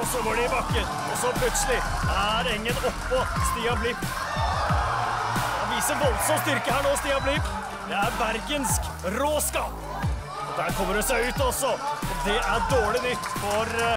og så går de i bakken. Og så plutselig er Engen oppå Stian Blipp. Han viser voldsom styrke her nå, Stian Blipp. Det er bergensk råskap. Og der kommer det seg ut også. Og det er dårlig nytt for eh,